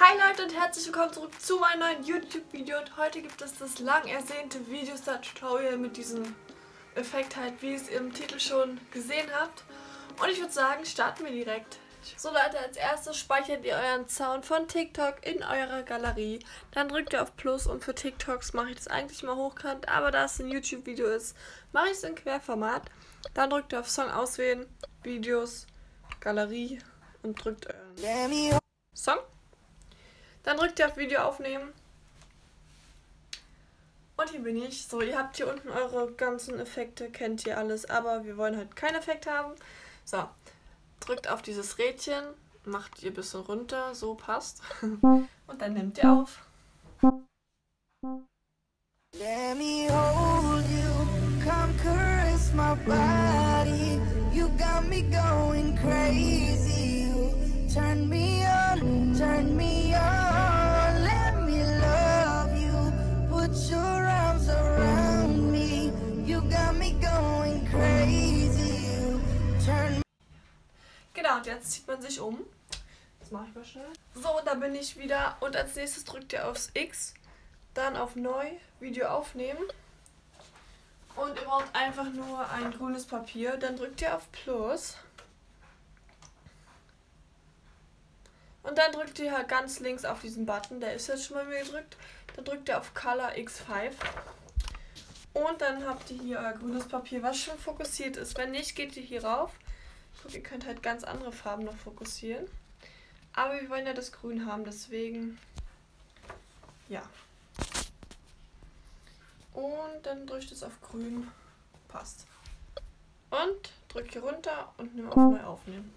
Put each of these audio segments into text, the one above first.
Hi Leute und herzlich willkommen zurück zu meinem neuen YouTube-Video und heute gibt es das lang ersehnte Videostar-Tutorial mit diesem Effekt halt, wie ihr es im Titel schon gesehen habt. Und ich würde sagen, starten wir direkt. So Leute, als erstes speichert ihr euren Sound von TikTok in eurer Galerie. Dann drückt ihr auf Plus und für TikToks mache ich das eigentlich mal hochkant, aber da es ein YouTube-Video ist, mache ich es in Querformat. Dann drückt ihr auf Song auswählen, Videos, Galerie und drückt euren Song. Dann drückt ihr auf Video aufnehmen. Und hier bin ich. So, ihr habt hier unten eure ganzen Effekte, kennt ihr alles, aber wir wollen halt keinen Effekt haben. So, drückt auf dieses Rädchen, macht ihr ein bisschen runter, so passt. Und dann nehmt ihr auf. Let me hold you, come caress my body. You got me going crazy. You turn me Und jetzt zieht man sich um. Das mache ich mal schnell. So, da bin ich wieder. Und als nächstes drückt ihr aufs X, dann auf Neu, Video aufnehmen. Und ihr braucht einfach nur ein grünes Papier. Dann drückt ihr auf Plus. Und dann drückt ihr halt ganz links auf diesen Button. Der ist jetzt schon bei mir gedrückt. Dann drückt ihr auf Color X5. Und dann habt ihr hier euer grünes Papier, was schon fokussiert ist. Wenn nicht, geht ihr hier rauf. Ihr könnt halt ganz andere Farben noch fokussieren. Aber wir wollen ja das Grün haben, deswegen ja. Und dann drückt es auf Grün. Passt. Und drück hier runter und nimm auf Neu aufnehmen.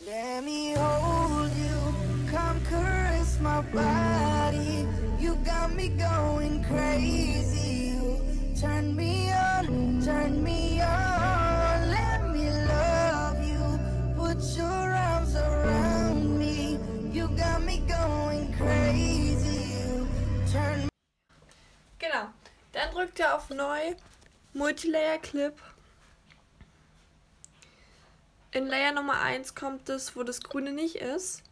Let me hold you, come caress my body. You got me going crazy. You turn me Dann drückt ihr auf Neu, Multilayer Clip. In Layer Nummer 1 kommt es, wo das Grüne nicht ist.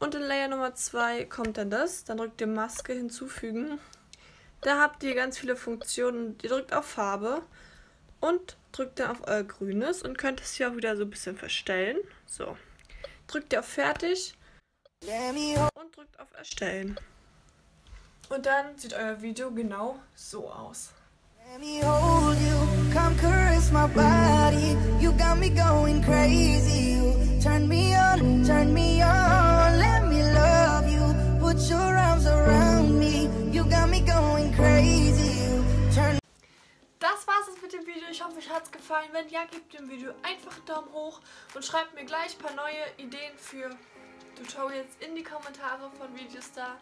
Und in Layer Nummer 2 kommt dann das. Dann drückt ihr Maske hinzufügen. Da habt ihr ganz viele Funktionen. Ihr drückt auf Farbe und drückt dann auf euer Grünes und könnt es hier auch wieder so ein bisschen verstellen. So. Drückt ihr auf Fertig und drückt auf Erstellen. Und dann sieht euer Video genau so aus. Let me hold you, come caress my body. You got me going crazy. You turn me on, turn me on. Let me love you, put your arms around me. You got me going crazy. You turn das war's jetzt mit dem Video. Ich hoffe, euch hat's gefallen. Wenn ja, gebt dem Video einfach einen Daumen hoch und schreibt mir gleich ein paar neue Ideen für Tutorials in die Kommentare von Videostar.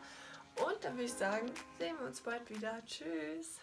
Und dann würde ich sagen, sehen wir uns bald wieder. Tschüss.